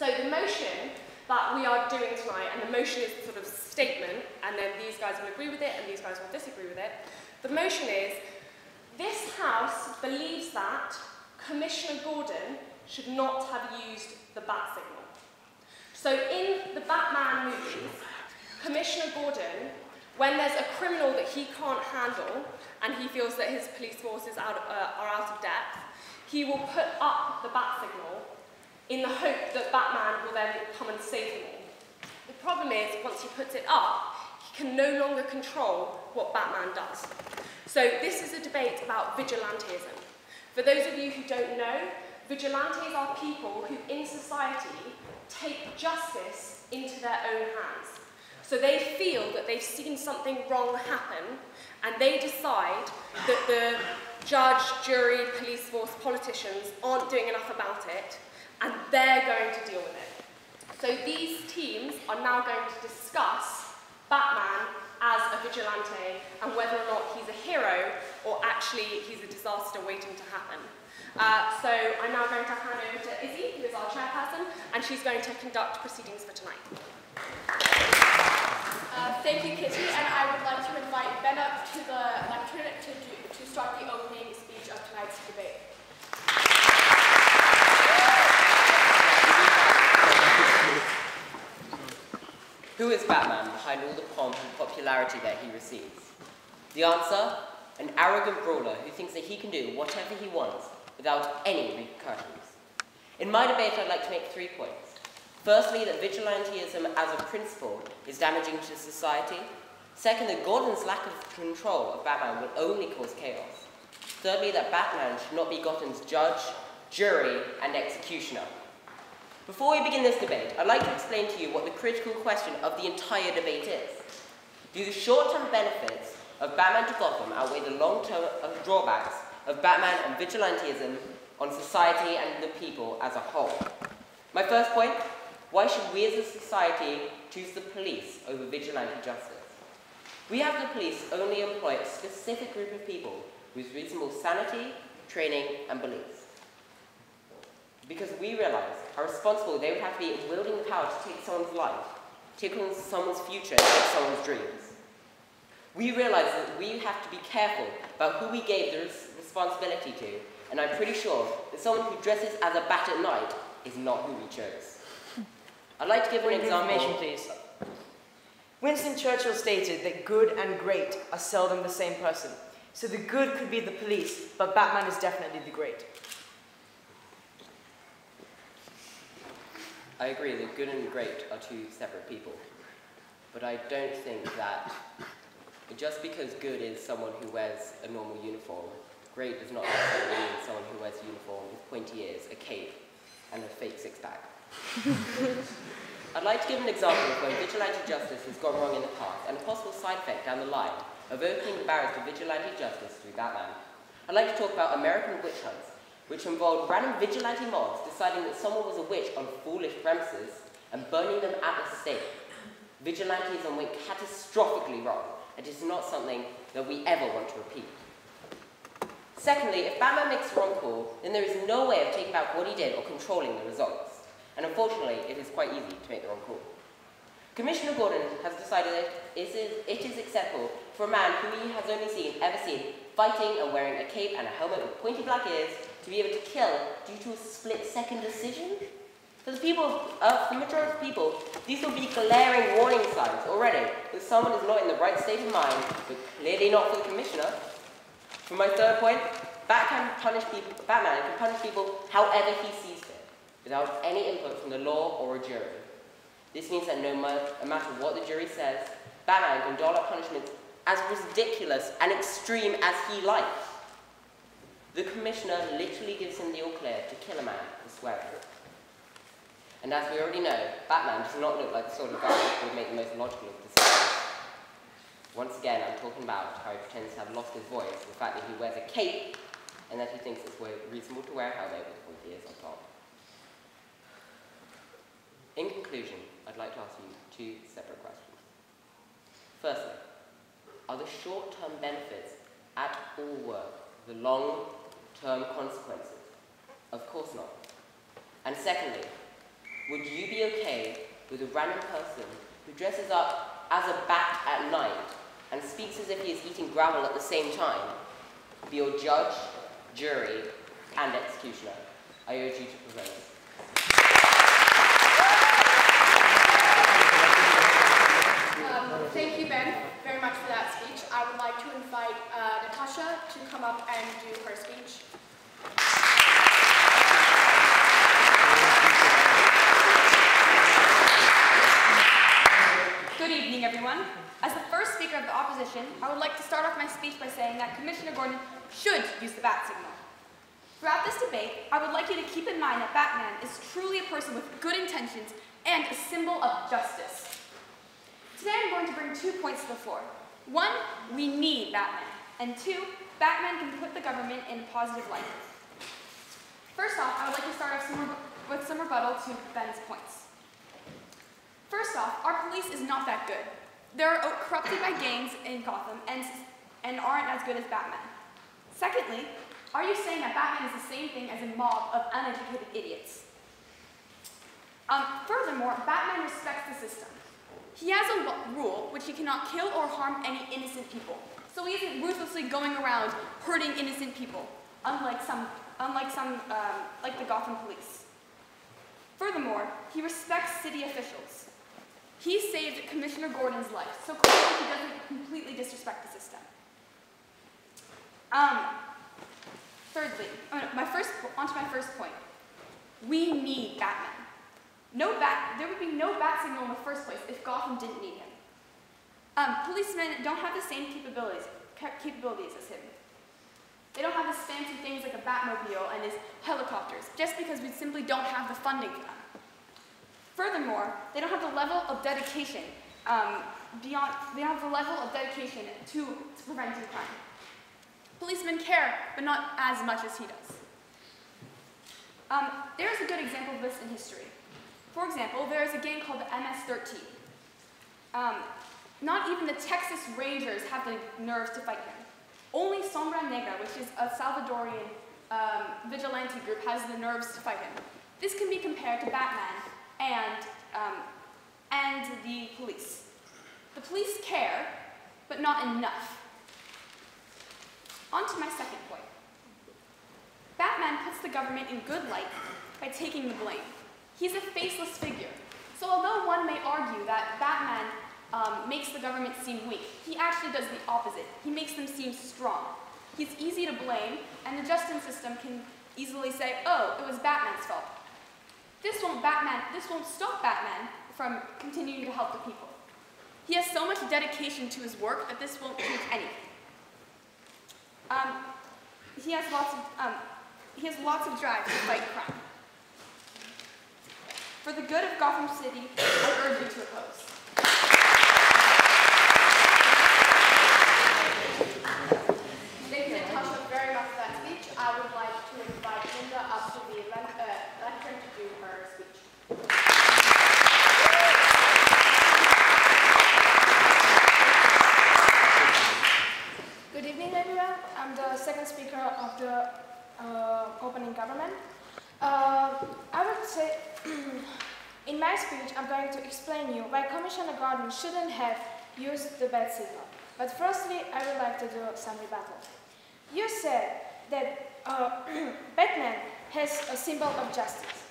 So the motion that we are doing tonight, and the motion is sort of statement, and then these guys will agree with it, and these guys will disagree with it. The motion is, this House believes that Commissioner Gordon should not have used the bat signal. So in the Batman movies, Commissioner Gordon, when there's a criminal that he can't handle, and he feels that his police forces out, uh, are out of depth, he will put up the bat signal in the hope that Batman will then come and save them. The problem is, once he puts it up, he can no longer control what Batman does. So this is a debate about vigilantism. For those of you who don't know, vigilantes are people who in society take justice into their own hands. So they feel that they've seen something wrong happen and they decide that the judge, jury, police force, politicians aren't doing enough about it and they're going to deal with it. So these teams are now going to discuss Batman as a vigilante and whether or not he's a hero or actually he's a disaster waiting to happen. Uh, so I'm now going to hand over to Izzy, who is our chairperson, and she's going to conduct proceedings for tonight. Uh, thank you, Kitty, and I would like to invite Ben up to the lectern to, do, to start the opening speech of tonight's debate. Who is Batman behind all the pomp and popularity that he receives? The answer? An arrogant brawler who thinks that he can do whatever he wants without any repercussions. In my debate, I'd like to make three points. Firstly, that vigilantism as a principle is damaging to society. Second, that Gordon's lack of control of Batman will only cause chaos. Thirdly, that Batman should not be Gotham's judge, jury, and executioner. Before we begin this debate, I'd like to explain to you what the critical question of the entire debate is. Do the short-term benefits of Batman to Gotham outweigh the long-term drawbacks of Batman and vigilantism on society and the people as a whole? My first point, why should we as a society choose the police over vigilante justice? We have the police only employ a specific group of people with reasonable sanity, training, and beliefs. Because we realize how responsible they would have to be in wielding the power to take someone's life, take someone's future, take someone's dreams. We realize that we have to be careful about who we gave the responsibility to, and I'm pretty sure that someone who dresses as a bat at night is not who we chose. I'd like to give an example. Information, please. Winston Churchill stated that good and great are seldom the same person. So the good could be the police, but Batman is definitely the great. I agree that good and great are two separate people. But I don't think that just because good is someone who wears a normal uniform, great does not necessarily mean someone who wears a uniform with pointy ears, a cape, and a fake six-pack. I'd like to give an example of where vigilante justice has gone wrong in the past and a possible side effect down the line of opening the barriers to vigilante justice through Batman. I'd like to talk about American witch hunts, which involved random vigilante mobs deciding that someone was a witch on foolish premises and burning them at the stake. Vigilantism went catastrophically wrong, and it is not something that we ever want to repeat. Secondly, if Batman makes a wrong call, then there is no way of taking back what he did or controlling the results and unfortunately, it is quite easy to make the wrong call. Commissioner Gordon has decided that it is, it is acceptable for a man who he has only seen, ever seen, fighting and wearing a cape and a helmet with pointy black ears to be able to kill due to a split-second decision? For the people, uh, for the majority of people, these will be glaring warning signs already that someone is not in the right state of mind, but clearly not for the commissioner. For my third point, Batman can punish people, Batman can punish people however he sees fit, without any input from the law or a jury. This means that no matter what the jury says, Batman can out punishments as ridiculous and extreme as he likes. The commissioner literally gives him the all clear to kill a man for swearing. And as we already know, Batman does not look like the sort of guy who would make the most logical of decisions. Once again, I'm talking about how he pretends to have lost his voice, the fact that he wears a cape, and that he thinks it's reasonable to wear a helmet with pointy ears on top. In conclusion, I'd like to ask you two separate questions. Firstly, are the short-term benefits at all worth the long-term consequences? Of course not. And secondly, would you be okay with a random person who dresses up as a bat at night and speaks as if he is eating gravel at the same time be your judge, jury, and executioner? I urge you to propose. Um, thank you, Ben, very much for that speech. I would like to invite to come up and do her speech. Good evening, everyone. As the first speaker of the opposition, I would like to start off my speech by saying that Commissioner Gordon should use the bat signal. Throughout this debate, I would like you to keep in mind that Batman is truly a person with good intentions and a symbol of justice. Today I'm going to bring two points to the floor. One, we need Batman. And two, Batman can put the government in a positive light. First off, I would like to start off some with some rebuttal to Ben's points. First off, our police is not that good. They're corrupted by gangs in Gotham and, and aren't as good as Batman. Secondly, are you saying that Batman is the same thing as a mob of uneducated idiots? Um, furthermore, Batman respects the system. He has a rule which he cannot kill or harm any innocent people. So he isn't ruthlessly going around hurting innocent people, unlike some, unlike some, um, like the Gotham police. Furthermore, he respects city officials. He saved Commissioner Gordon's life, so clearly he doesn't completely disrespect the system. Um, thirdly, uh, my first, onto my first point. We need Batman. No bat, there would be no bat signal in the first place if Gotham didn't need him. Um, policemen don't have the same capabilities, capabilities as him. They don't have his fancy things like a Batmobile and his helicopters, just because we simply don't have the funding for them. Furthermore, they don't have the level of dedication um, beyond. They don't have the level of dedication to, to preventing crime. Policemen care, but not as much as he does. Um, there is a good example of this in history. For example, there is a gang called the MS-13. Um, not even the Texas Rangers have the nerves to fight him. Only Sombra Negra, which is a Salvadorian um, vigilante group, has the nerves to fight him. This can be compared to Batman and, um, and the police. The police care, but not enough. On to my second point. Batman puts the government in good light by taking the blame. He's a faceless figure. So although one may argue that Batman um, makes the government seem weak, he actually does the opposite. He makes them seem strong. He's easy to blame, and the justice system can easily say, oh, it was Batman's fault. This won't Batman, this won't stop Batman from continuing to help the people. He has so much dedication to his work that this won't change anything. Um, he has lots of um, he has lots of drive to fight crime. For the good of Gotham City, I urge you to oppose. Thank you, Natasha, very much for that speech. I would like to invite Linda up to the le- uh, lectern to do her speech. Good evening, everyone. I'm the second speaker of the uh, opening government. Uh, I would say, my speech, I'm going to explain you why Commissioner Gordon shouldn't have used the bat signal. But firstly, I would like to do some rebuttal. You said that uh, Batman has a symbol of justice,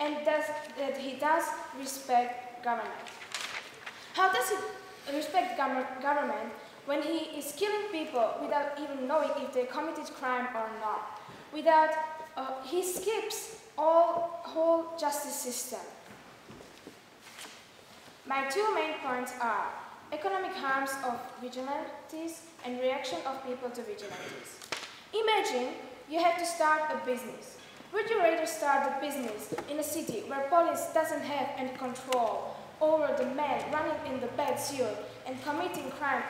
and does, that he does respect government. How does he respect gov- government when he is killing people without even knowing if they committed crime or not? Without, uh, he skips all whole justice system. My two main points are economic harms of vigilantes and reaction of people to vigilantes. Imagine you have to start a business. Would you rather start a business in a city where police doesn't have any control over the men running in the bat suit and committing crime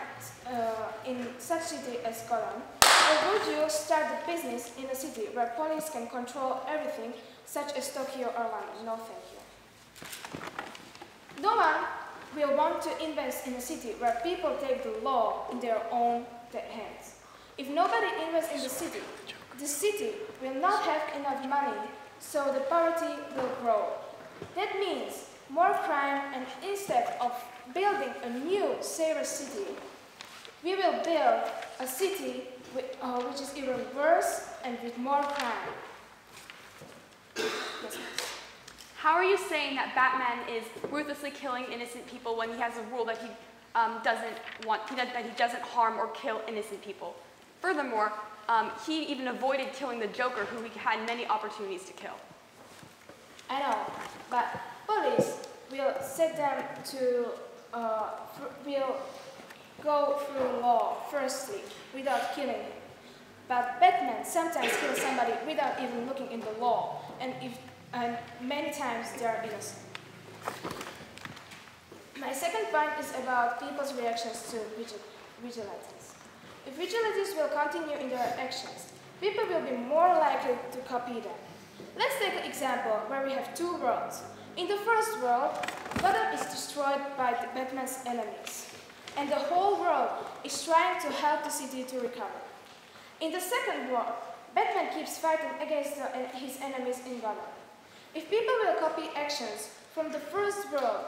uh, in such city as Gotham? Or would you start a business in a city where police can control everything, such as Tokyo or London? No, thank you. No one will want to invest in a city where people take the law in their own hands. If nobody invests in the city, the city will not have enough money, so the poverty will grow. That means more crime and instead of building a new, safer city, we will build a city with, uh, which is even worse and with more crime. Yes, How are you saying that Batman is ruthlessly killing innocent people when he has a rule that he um, doesn't want, that he doesn't harm or kill innocent people? Furthermore, um, he even avoided killing the Joker, who he had many opportunities to kill. I know, but police will set them to, uh, will go through law firstly without killing him. But Batman sometimes kills somebody without even looking in the law, and if and many times they are innocent. My second point is about people's reactions to vigil- vigilantes. If vigilantes will continue in their actions, people will be more likely to copy them. Let's take an example where we have two worlds. In the first world, Gotham is destroyed by Batman's enemies, and the whole world is trying to help the city to recover. In the second world, Batman keeps fighting against the, his enemies in Gotham. If people will copy actions from the first world,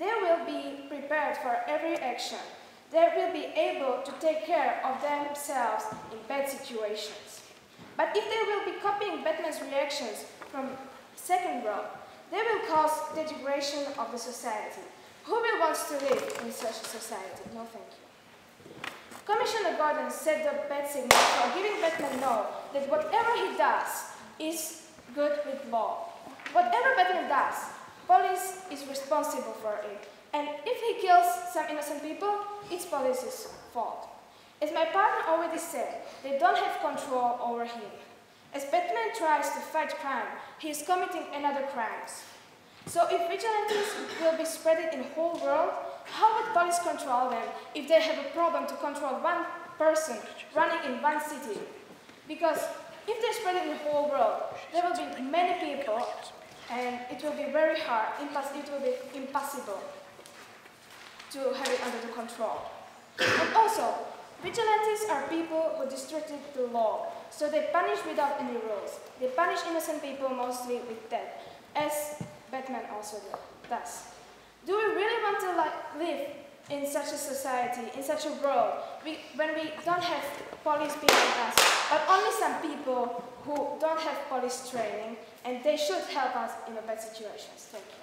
they will be prepared for every action. They will be able to take care of themselves in bad situations. But if they will be copying Batman's reactions from second world, they will cause degradation of the society. Who will want to live in such a society? No, thank you. Commissioner Gordon set the bat signal for giving Batman know that whatever he does is good with law. Whatever Batman does, police is responsible for it. And if he kills some innocent people, it's police's fault. As my partner already said, they don't have control over him. As Batman tries to fight crime, he is committing another crimes. So if vigilantes will be spread in the whole world, how would police control them if they have a problem to control one person running in one city? Because if they spread it in the whole world, there will be many people and it will be very hard, it will be impossible to have it under the control. And also, vigilantes are people who distorted the law, so they punish without any rules. They punish innocent people mostly with death, as Batman also do- does. Do we really want to like, live in such a society, in such a world, we, when we don't have police behind us, but only some people who don't have police training, and they should help us in the bad situations? Thank you.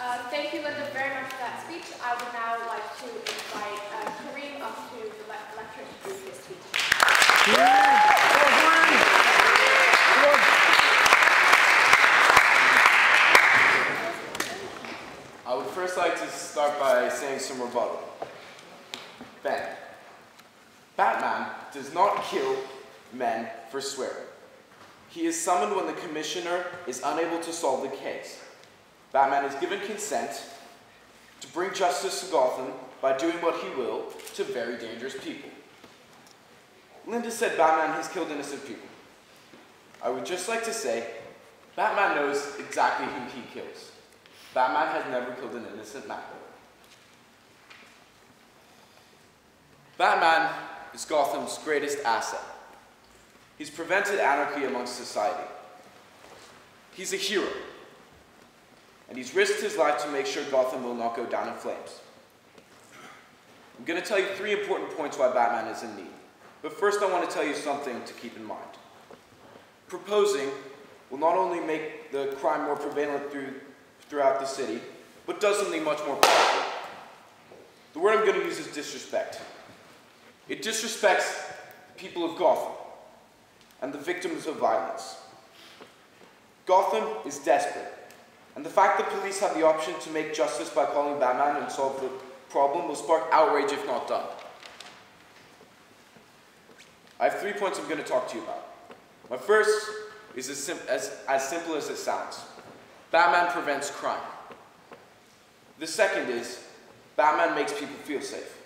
Uh, thank you, Linda, very much for that speech. I would now like to invite uh, Kareem up to the le- lectern to do his speech. I would first like to start by saying some rebuttal. Ben, Batman does not kill men for swearing. He is summoned when the commissioner is unable to solve the case. Batman is given consent to bring justice to Gotham by doing what he will to very dangerous people. Linda said Batman has killed innocent people. I would just like to say, Batman knows exactly who he kills. Batman has never killed an innocent man. Batman is Gotham's greatest asset. He's prevented anarchy amongst society. He's a hero. And he's risked his life to make sure Gotham will not go down in flames. I'm going to tell you three important points why Batman is in need. But first, I want to tell you something to keep in mind. Proposing will not only make the crime more prevalent through, throughout the city, but does something much more powerful. The word I'm going to use is disrespect. It disrespects the people of Gotham and the victims of violence. Gotham is desperate, and the fact that police have the option to make justice by calling Batman and solve the problem will spark outrage if not done. I have three points I'm going to talk to you about. My first is as, sim- as, as simple as it sounds. Batman prevents crime. The second is Batman makes people feel safe.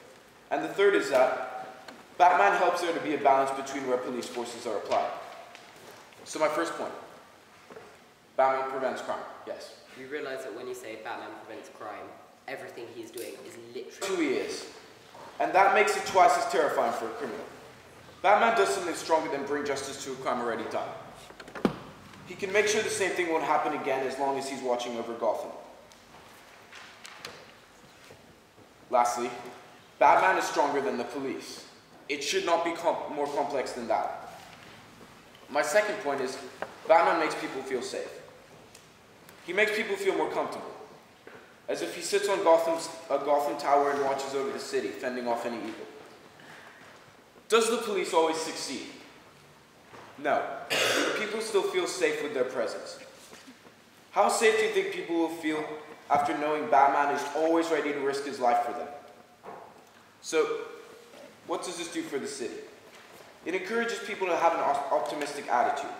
And the third is that Batman helps there to be a balance between where police forces are applied. So my first point, Batman prevents crime, yes. You realize that when you say Batman prevents crime, everything he's doing is literally. Who he is. And that makes it twice as terrifying for a criminal. Batman does something stronger than bring justice to a crime already done. He can make sure the same thing won't happen again as long as he's watching over Gotham. Lastly, Batman is stronger than the police. It should not be com more complex than that. My second point is Batman makes people feel safe. He makes people feel more comfortable, as if he sits on Gotham's, a Gotham Tower and watches over the city, fending off any evil. Does the police always succeed? No. people still feel safe with their presence. How safe do you think people will feel after knowing Batman is always ready to risk his life for them? So, what does this do for the city? It encourages people to have an optimistic attitude.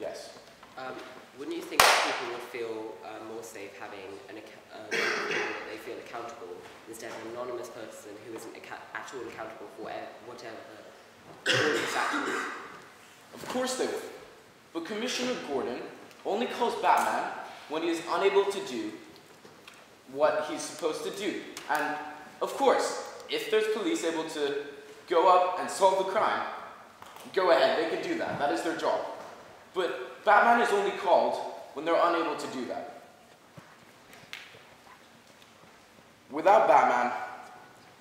Yes. Um, wouldn't you think that people would feel uh, more safe having an uh, that they feel accountable instead of an anonymous person who isn't at all accountable for whatever of course they would. But Commissioner Gordon only calls Batman when he is unable to do what he's supposed to do. And of course, if there's police able to go up and solve the crime, go ahead, they can do that. That is their job. But Batman is only called when they're unable to do that. Without Batman,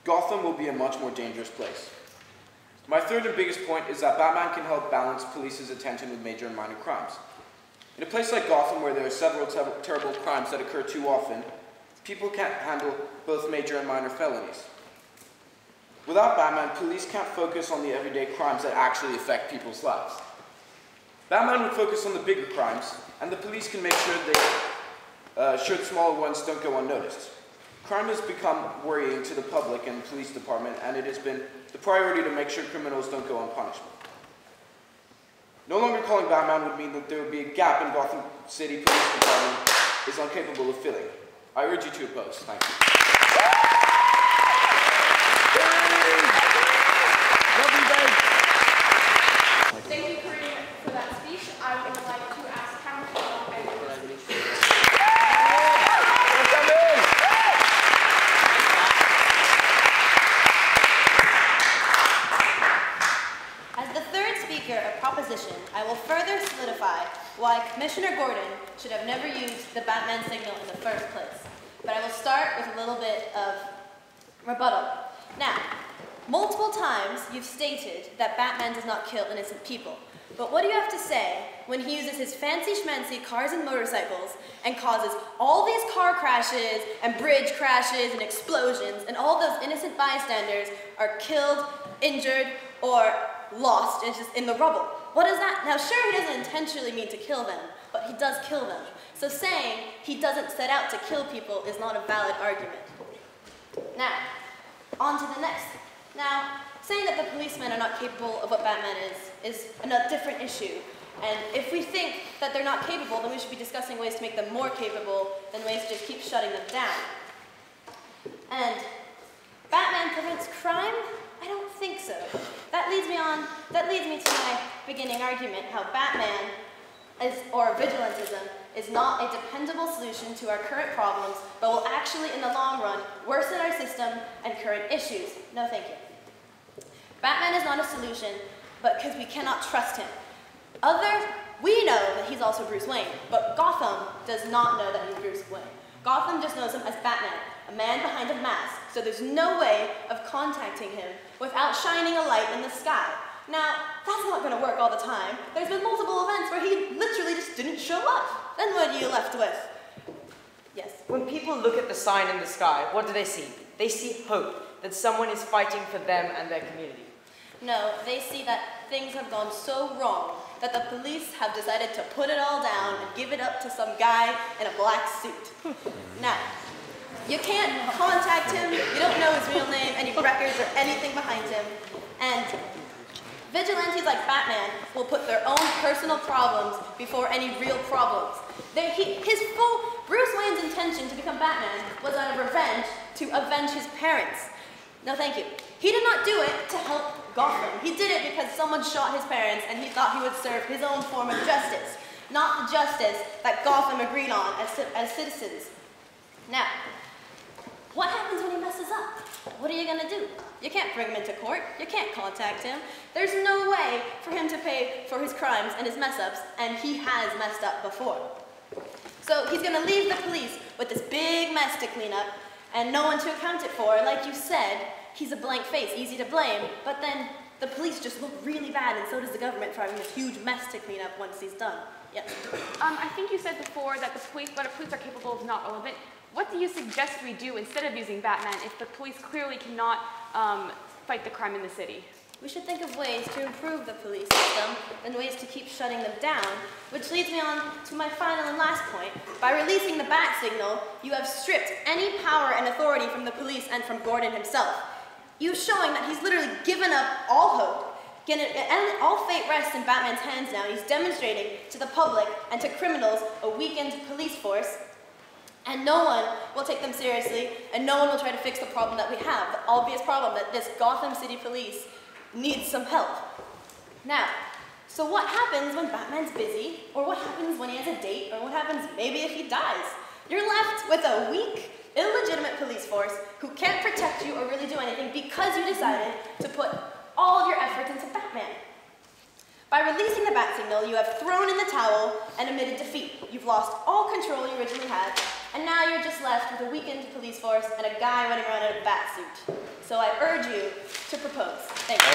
Gotham will be a much more dangerous place. My third and biggest point is that Batman can help balance police's attention with major and minor crimes. In a place like Gotham, where there are several ter terrible crimes that occur too often, people can't handle both major and minor felonies. Without Batman, police can't focus on the everyday crimes that actually affect people's lives. Batman would focus on the bigger crimes, and the police can make sure they, uh, sure the smaller ones don't go unnoticed. Crime has become worrying to the public and police department, and it has been the priority to make sure criminals don't go unpunished. No longer calling Batman would mean that there would be a gap in Gotham City Police Department is incapable of filling. I urge you to oppose. Thank you. Commissioner Gordon should have never used the Batman signal in the first place. But I will start with a little bit of rebuttal. Now, multiple times you've stated that Batman does not kill innocent people. But what do you have to say when he uses his fancy schmancy cars and motorcycles and causes all these car crashes and bridge crashes and explosions and all those innocent bystanders are killed, injured, or lost and just in the rubble? What is that? Now, sure, he doesn't intentionally mean to kill them, but he does kill them. So saying he doesn't set out to kill people is not a valid argument. Now, on to the next. Now, saying that the policemen are not capable of what Batman is, is a different issue. And if we think that they're not capable, then we should be discussing ways to make them more capable than ways to just keep shutting them down. And Batman prevents crime? Think so. That leads me on, that leads me to my beginning argument, how Batman, is, or vigilantism, is not a dependable solution to our current problems, but will actually, in the long run, worsen our system and current issues. No thank you. Batman is not a solution, but because we cannot trust him. Other, we know that he's also Bruce Wayne, but Gotham does not know that he's Bruce Wayne. Gotham just knows him as Batman, a man behind a mask, so there's no way of contacting him without shining a light in the sky. Now, that's not going to work all the time. There's been multiple events where he literally just didn't show up. Then what are you left with? Yes? When people look at the sign in the sky, what do they see? They see hope, that someone is fighting for them and their community. No, they see that things have gone so wrong that the police have decided to put it all down and give it up to some guy in a black suit. now, you can't contact him, you don't know his real name, any records or anything behind him. And vigilantes like Batman will put their own personal problems before any real problems. He, his full, Bruce Wayne's intention to become Batman was out of revenge to avenge his parents. No, thank you. He did not do it to help Gotham. He did it because someone shot his parents and he thought he would serve his own form of justice, not the justice that Gotham agreed on as, as citizens. Now, What happens when he messes up? What are you gonna do? You can't bring him into court. You can't contact him. There's no way for him to pay for his crimes and his mess ups, and he has messed up before. So he's gonna leave the police with this big mess to clean up and no one to account it for. Like you said, he's a blank face, easy to blame, but then the police just look really bad and so does the government for having this huge mess to clean up once he's done. Yes. Um, I think you said before that the police, but police are capable of not all of it. What do you suggest we do instead of using Batman if the police clearly cannot um, fight the crime in the city? We should think of ways to improve the police system and ways to keep shutting them down, which leads me on to my final and last point. By releasing the bat signal, you have stripped any power and authority from the police and from Gordon himself. You're showing that he's literally given up all hope. And all fate rests in Batman's hands now. He's demonstrating to the public and to criminals a weakened police force and no one will take them seriously, and no one will try to fix the problem that we have, the obvious problem that this Gotham City Police needs some help. Now, so what happens when Batman's busy, or what happens when he has a date, or what happens maybe if he dies? You're left with a weak, illegitimate police force who can't protect you or really do anything because you decided to put all of your efforts into Batman. By releasing the bat signal, you have thrown in the towel and admitted defeat. You've lost all control you originally had, and now you're just left with a weakened police force and a guy running around in a bat suit. So I urge you to propose. Thank you.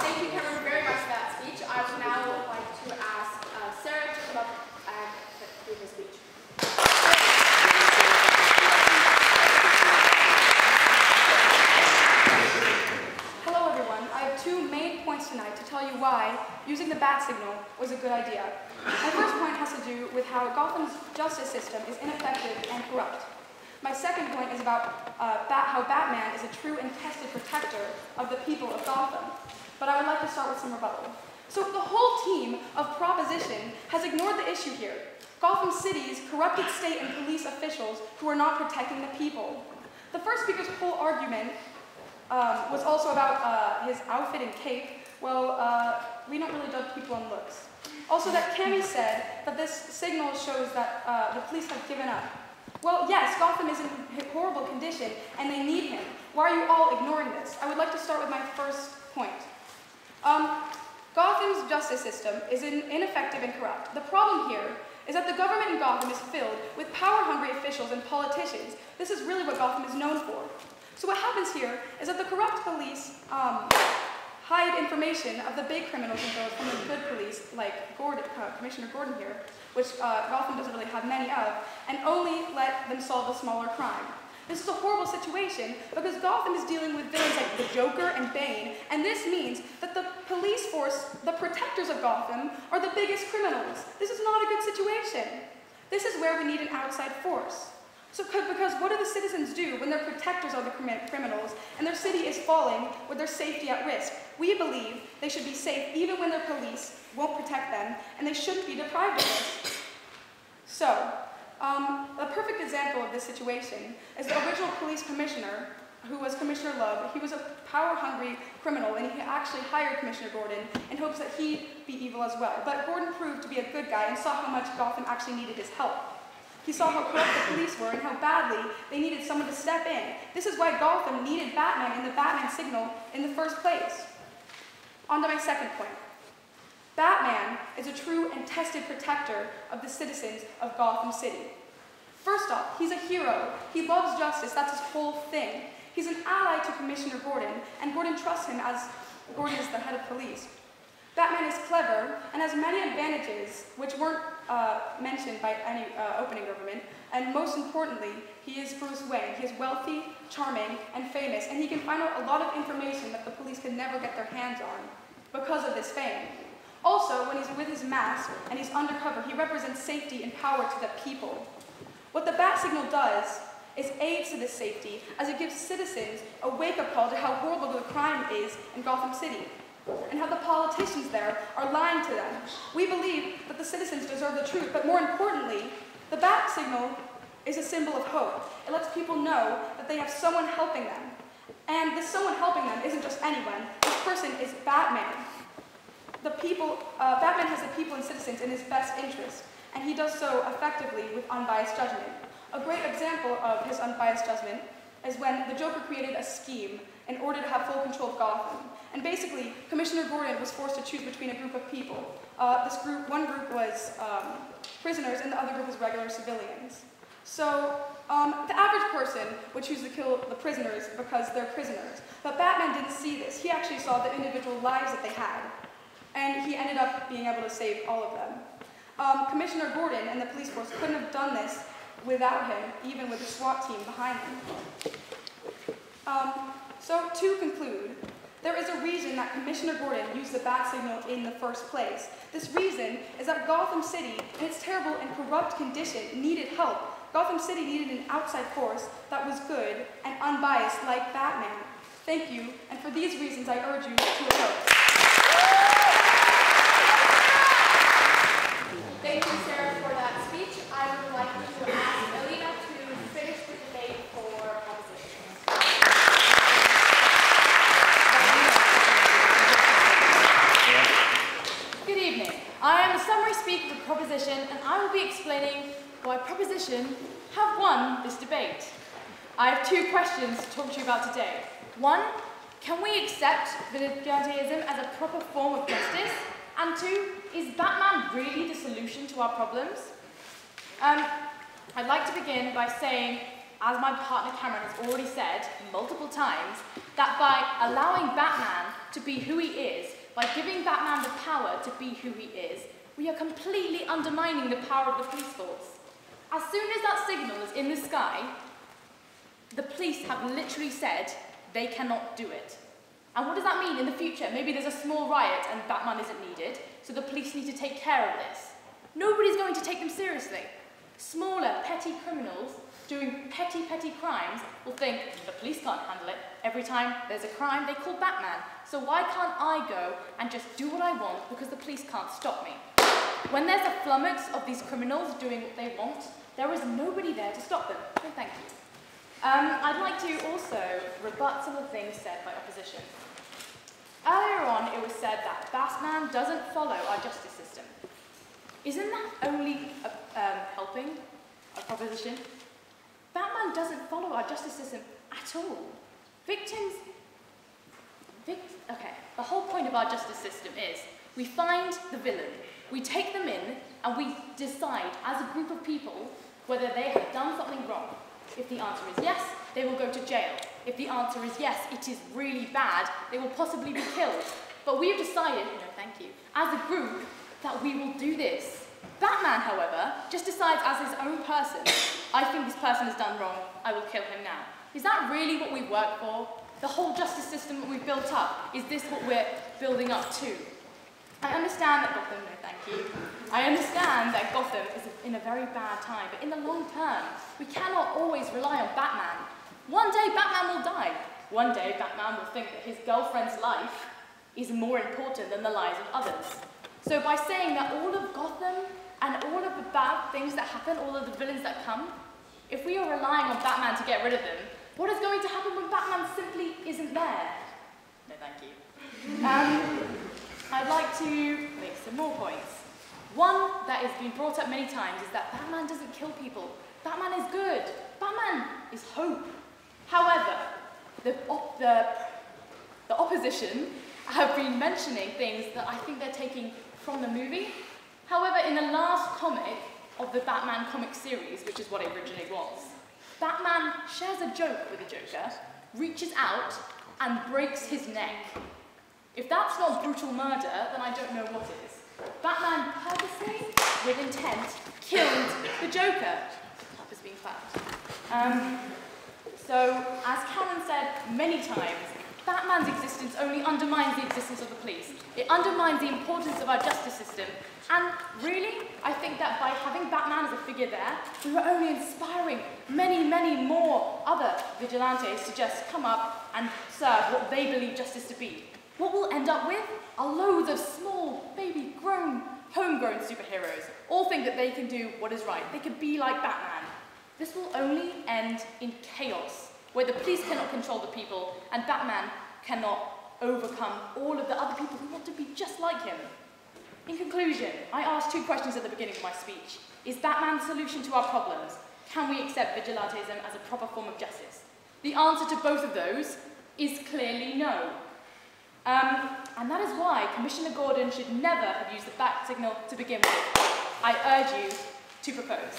Thank you, Cameron, very much for that speech. I would now like to ask uh, Sarah to come up and give her speech. Hello everyone, I have two main points tonight to tell you why using the bat signal was a good idea. My first point has to do with how Gotham's justice system is ineffective and corrupt. My second point is about uh, bat how Batman is a true and tested protector of the people of Gotham. But I would like to start with some rebuttal. So the whole team of Proposition has ignored the issue here. Gotham City's corrupted state and police officials who are not protecting the people. The first speaker's whole argument um, was also about uh, his outfit and cape. Well, uh, we don't really judge people on looks. Also, that Cami said that this signal shows that uh, the police have given up. Well, yes, Gotham is in horrible condition, and they need him. Why are you all ignoring this? I would like to start with my first point. Um, Gotham's justice system is in ineffective and corrupt. The problem here is that the government in Gotham is filled with power-hungry officials and politicians. This is really what Gotham is known for. So what happens here is that the corrupt police um, hide information of the big criminals and from the good police, like Gordon, uh, Commissioner Gordon here, which uh, Gotham doesn't really have many of, and only let them solve a smaller crime. This is a horrible situation because Gotham is dealing with villains like the Joker and Bane, and this means that the police force, the protectors of Gotham, are the biggest criminals. This is not a good situation. This is where we need an outside force. So, because what do the citizens do when their protectors are the criminals and their city is falling with their safety at risk? We believe they should be safe even when their police won't protect them, and they shouldn't be deprived of this. So, um, a perfect example of this situation is the original police commissioner, who was Commissioner Loeb. He was a power-hungry criminal, and he actually hired Commissioner Gordon in hopes that he'd be evil as well. But Gordon proved to be a good guy and saw how much Gotham actually needed his help. He saw how corrupt the police were and how badly they needed someone to step in. This is why Gotham needed Batman and the Batman signal in the first place. On to my second point. Batman is a true and tested protector of the citizens of Gotham City. First off, he's a hero. He loves justice, that's his whole thing. He's an ally to Commissioner Gordon, and Gordon trusts him as Gordon is the head of police. Batman is clever and has many advantages which weren't uh, mentioned by any uh, opening government. And most importantly, he is Bruce Wayne. He is wealthy, charming, and famous, and he can find out a lot of information that the police can never get their hands on because of this fame. Also, when he's with his mask and he's undercover, he represents safety and power to the people. What the bat signal does is aids to this safety as it gives citizens a wake-up call to how horrible the crime is in Gotham City and how the politicians there are lying to them. We believe that the citizens deserve the truth, but more importantly, the bat signal is a symbol of hope. It lets people know that they have someone helping them. And this someone helping them isn't just anyone. This person is Batman. The people, uh, Batman has the people and citizens in his best interest. and he does so effectively with unbiased judgment. A great example of his unbiased judgment is when the Joker created a scheme in order to have full control of Gotham. And basically, Commissioner Gordon was forced to choose between a group of people. Uh, this group, one group was um, prisoners, and the other group was regular civilians. So um, the average person would choose to kill the prisoners because they're prisoners. But Batman didn't see this. He actually saw the individual lives that they had. And he ended up being able to save all of them. Um, Commissioner Gordon and the police force couldn't have done this without him, even with the SWAT team behind him. Um, so to conclude, there is a reason that Commissioner Gordon used the bat signal in the first place. This reason is that Gotham City, in its terrible and corrupt condition, needed help. Gotham City needed an outside force that was good and unbiased like Batman. Thank you, and for these reasons I urge you to vote. Thank you, Sarah, for that speech. I would like to ask Alina to finish the debate for proposition. Good evening. I am the summary speaker for Proposition, and I will be why Proposition have won this debate. I have two questions to talk to you about today. One, can we accept vigilantism as a proper form of justice? And two, is Batman really the solution to our problems? Um, I'd like to begin by saying, as my partner Cameron has already said multiple times, that by allowing Batman to be who he is, by giving Batman the power to be who he is, we are completely undermining the power of the police force. As soon as that signal is in the sky, the police have literally said they cannot do it. And what does that mean in the future? Maybe there's a small riot and Batman isn't needed, so the police need to take care of this. Nobody's going to take them seriously. Smaller, petty criminals doing petty, petty crimes will think the police can't handle it. Every time there's a crime, they call Batman. So why can't I go and just do what I want because the police can't stop me? When there's a flummox of these criminals doing what they want, there is nobody there to stop them. So thank you. Um, I'd like to also rebut some of the things said by opposition. Earlier on, it was said that Batman doesn't follow our justice system. Isn't that only uh, um, helping our proposition? Batman doesn't follow our justice system at all. Victims, vic- okay, the whole point of our justice system is we find the villain, we take them in, and we decide as a group of people whether they have done something wrong. If the answer is yes, they will go to jail. If the answer is yes, it is really bad, they will possibly be killed. But we have decided, no thank you, as a group that we will do this. Batman, however, just decides as his own person, I think this person has done wrong, I will kill him now. Is that really what we work for? The whole justice system that we've built up, is this what we're building up to? I understand that Gotham, no thank you. I understand that Gotham is in a very bad time, but in the long term, we cannot always rely on Batman. One day Batman will die. One day Batman will think that his girlfriend's life is more important than the lives of others. So by saying that all of Gotham and all of the bad things that happen, all of the villains that come, if we are relying on Batman to get rid of them, what is going to happen when Batman simply isn't there? No, thank you. Um, I'd like to make some more points. One that has been brought up many times is that Batman doesn't kill people. Batman is good. Batman is hope. However, the, op- the, the opposition have been mentioning things that I think they're taking from the movie. However, in the last comic of the Batman comic series, which is what it originally was, Batman shares a joke with the Joker, reaches out, and breaks his neck. If that's not brutal murder, then I don't know what is. Batman purposely, with intent, killed the Joker. That was being fact. Um, so, as Cameron said many times, Batman's existence only undermines the existence of the police. It undermines the importance of our justice system. And really, I think that by having Batman as a figure there, we were only inspiring many, many more other vigilantes to just come up and serve what they believe justice to be. What we'll end up with are loads of small, baby grown, homegrown superheroes, all think that they can do what is right. They could be like Batman. This will only end in chaos, where the police cannot control the people and Batman cannot overcome all of the other people who want to be just like him. In conclusion, I asked two questions at the beginning of my speech. Is Batman the solution to our problems? Can we accept vigilantism as a proper form of justice? The answer to both of those is clearly no. Um, and that is why Commissioner Gordon should never have used the bat signal to begin with. I urge you to propose.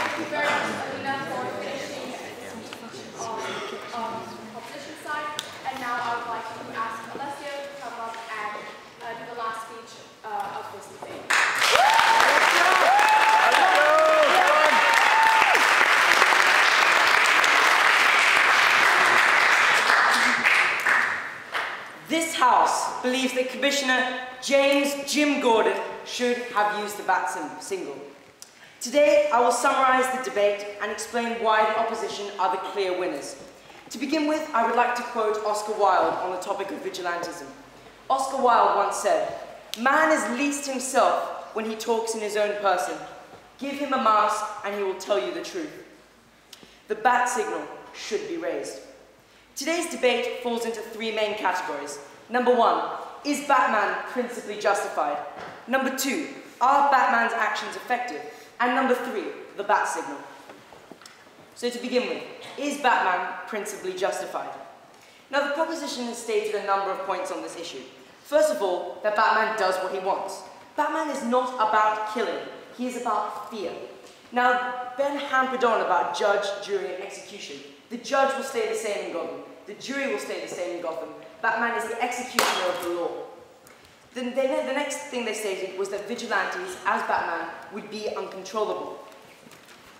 Thank you very much, Alina, for finishing on, on opposition side. And now I would like to ask Alessio to come up and uh, do the last speech uh, of this debate. This House believes that Commissioner James Jim Gordon should have used the bat signal. Today, I will summarise the debate and explain why the opposition are the clear winners. To begin with, I would like to quote Oscar Wilde on the topic of vigilantism. Oscar Wilde once said, Man is least himself when he talks in his own person. Give him a mask and he will tell you the truth. The bat signal should be raised. Today's debate falls into three main categories. Number one, is Batman principally justified? Number two, are Batman's actions effective? And number three, the bat signal. So to begin with, is Batman principally justified? Now the proposition has stated a number of points on this issue. First of all, that Batman does what he wants. Batman is not about killing, he is about fear. Now, Ben hampered on about judge, jury, and execution. The judge will stay the same in Gotham. The jury will stay the same in Gotham. Batman is the executioner of the law. They, the next thing they stated was that vigilantes, as Batman, would be uncontrollable.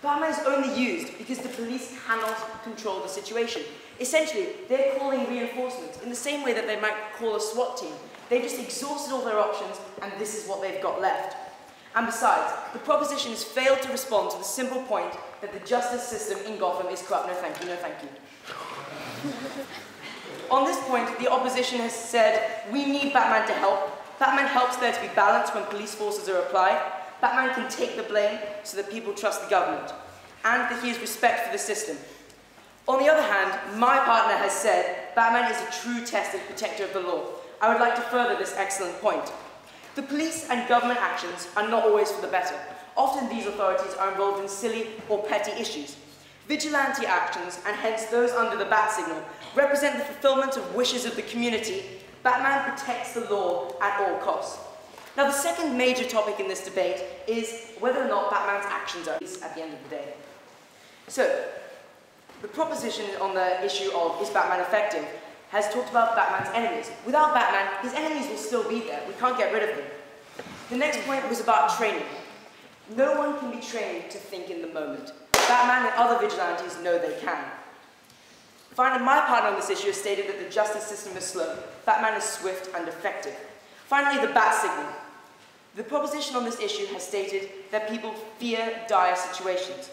Batman is only used because the police cannot control the situation. Essentially, they're calling reinforcements in the same way that they might call a SWAT team. They've just exhausted all their options, and this is what they've got left. And besides, the proposition has failed to respond to the simple point that the justice system in Gotham is corrupt. No thank you, no thank you. On this point, the opposition has said, we need Batman to help. Batman helps there to be balanced when police forces are applied. Batman can take the blame so that people trust the government and that he has respect for the system. On the other hand, my partner has said Batman is a true tested protector of the law. I would like to further this excellent point. The police and government actions are not always for the better. Often these authorities are involved in silly or petty issues. Vigilante actions, and hence those under the bat signal, represent the fulfillment of wishes of the community. Batman protects the law at all costs. Now, the second major topic in this debate is whether or not Batman's actions are at the end of the day. So, the proposition on the issue of is Batman effective has talked about Batman's enemies. Without Batman, his enemies will still be there. We can't get rid of them. The next point was about training. No one can be trained to think in the moment. Batman and other vigilantes know they can. Finally, my partner on this issue has stated that the justice system is slow. Batman is swift and effective. Finally, the bat signal. The proposition on this issue has stated that people fear dire situations.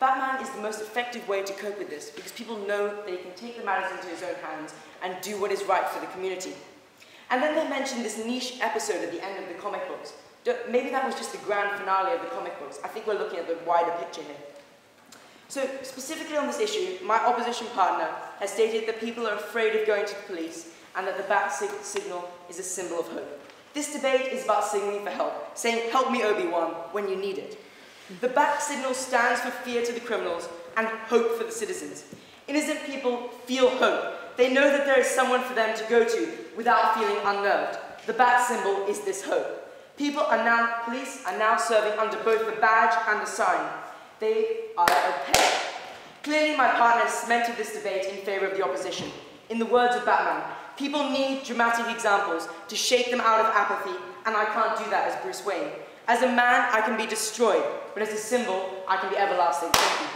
Batman is the most effective way to cope with this because people know that he can take the matters into his own hands and do what is right for the community. And then they mentioned this niche episode at the end of the comic books. Maybe that was just the grand finale of the comic books. I think we're looking at the wider picture here. So, specifically on this issue, my opposition partner has stated that people are afraid of going to the police and that the bat sig signal is a symbol of hope. This debate is about signaling for help, saying, Help me, Obi Wan, when you need it. The bat signal stands for fear to the criminals and hope for the citizens. Innocent people feel hope. They know that there is someone for them to go to without feeling unnerved. The bat symbol is this hope. People are now, police are now serving under both the badge and the sign. They are opaque. Clearly, my partner cemented this debate in favour of the opposition. In the words of Batman, people need dramatic examples to shake them out of apathy, and I can't do that as Bruce Wayne. As a man, I can be destroyed, but as a symbol, I can be everlasting. Thank you.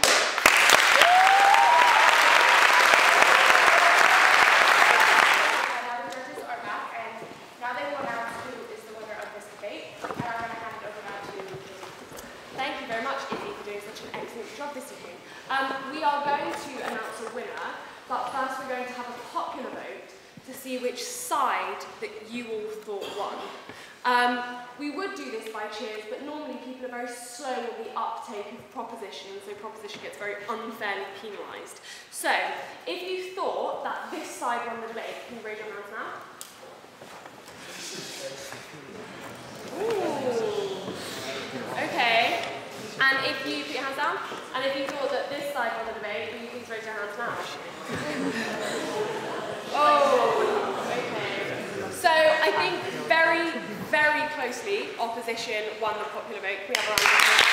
proposition, so proposition gets very unfairly penalised. So, if you thought that this side won the debate, can you raise your hands now? Ooh. Okay. And if you put your hands down, and if you thought that this side won the debate, closely, opposition won the popular vote. We have a round of applause?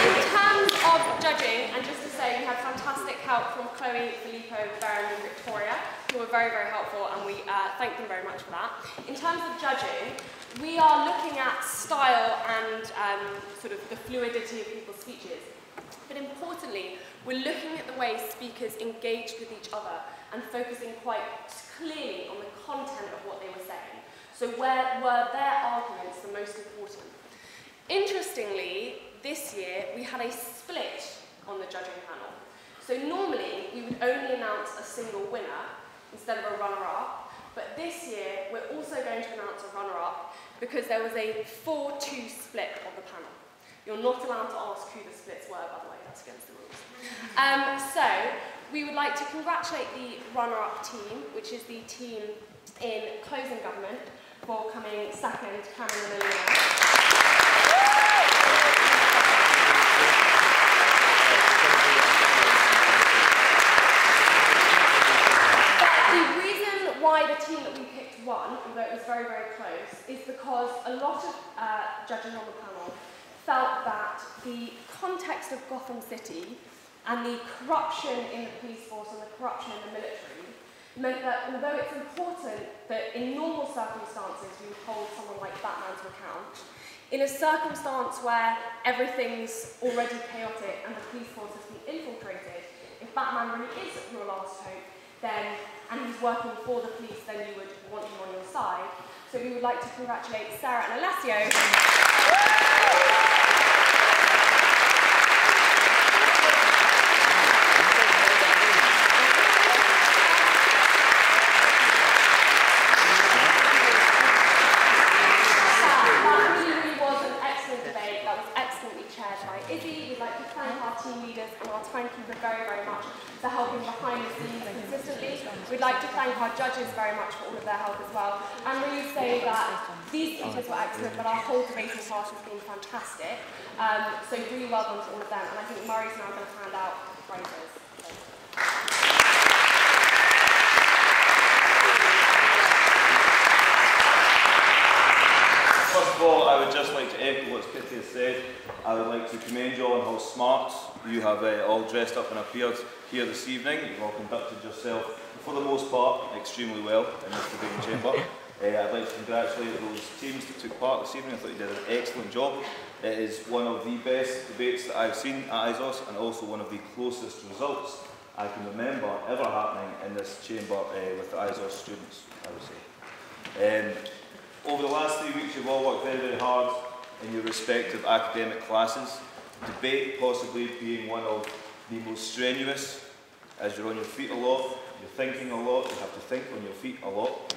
In terms of judging, and just to say, we had fantastic help from Chloe, Filippo, Baron, and Victoria, who were very, very helpful, and we uh, thank them very much for that. In terms of judging, we are looking at style and um, sort of the fluidity of people's speeches. But importantly, we're looking at the way speakers engaged with each other and focusing quite clearly on the content of what they were saying. So where were their arguments the most important? Interestingly, this year we had a split on the judging panel. So normally we would only announce a single winner instead of a runner-up, but this year we're also going to announce a runner-up because there was a 4-2 split of the panel. You're not allowed to ask who the splits were, by the way, that's against the rules. Um, so, we would like to congratulate the runner-up team, which is the team in closing government, for coming second, Cameron and. The reason why the team that we picked won, although it was very, very close, is because a lot of uh, judges on the panel felt that the context of Gotham City and the corruption in the police force and the corruption in the military meant that although it's important that in normal circumstances you hold someone like Batman to account, in a circumstance where everything's already chaotic and the police force has been infiltrated, if Batman really is your last hope, then, and he's working for the police, then you would want him on your side. So we would like to congratulate Sarah and Alessio. Our judges very much for all of their help as well. And really say that these speakers were excellent, but our whole debating part has been fantastic. Um, so really well done to all of them. And I think Murray's now going to hand out prizes. First of all, I would just like to echo what Kitty has said. I would like to commend you all on how smart you have uh, all dressed up and appeared here this evening. You've all conducted yourself, for the most part, extremely well in this debating chamber. Uh, I'd like to congratulate those teams that took part this evening. I thought you did an excellent job. It is one of the best debates that I've seen at ISSOS and also one of the closest results I can remember ever happening in this chamber uh, with the ISSOS students, I would say. Um, over the last three weeks, you've all worked very, very hard in your respective academic classes. Debate possibly being one of the most strenuous, as you're on your feet a lot, you're thinking a lot, you have to think on your feet a lot,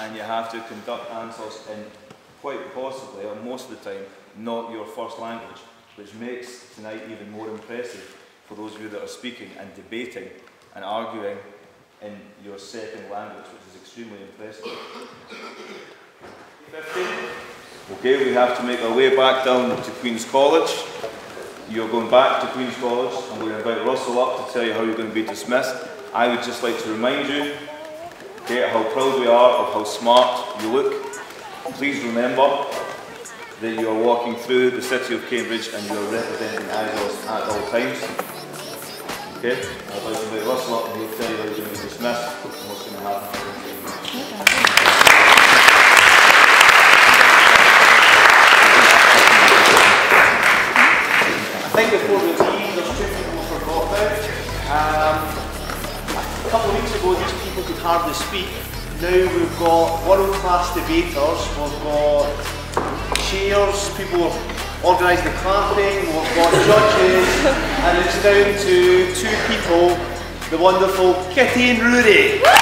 and you have to conduct answers in quite possibly, or most of the time, not your first language, which makes tonight even more impressive for those of you that are speaking and debating and arguing in your second language, which is extremely impressive. 15. Okay, we have to make our way back down to Queen's College. You're going back to Queen's College. I'm going to invite Russell up to tell you how you're going to be dismissed. I would just like to remind you okay, how proud we are of how smart you look. Please remember that you are walking through the city of Cambridge and you are representing ISSOS at all times. Okay, I'd like to invite Russell up and he'll tell you how you're going to be dismissed and what's going to happen. I think before we leave, there's two people forgot about. Um, couple of weeks ago, these people could hardly speak. Now we've got world-class debaters, we've got chairs, people organising the clapping, we've got judges, and it's down to two people, the wonderful Kitty and Rory.